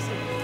awesome.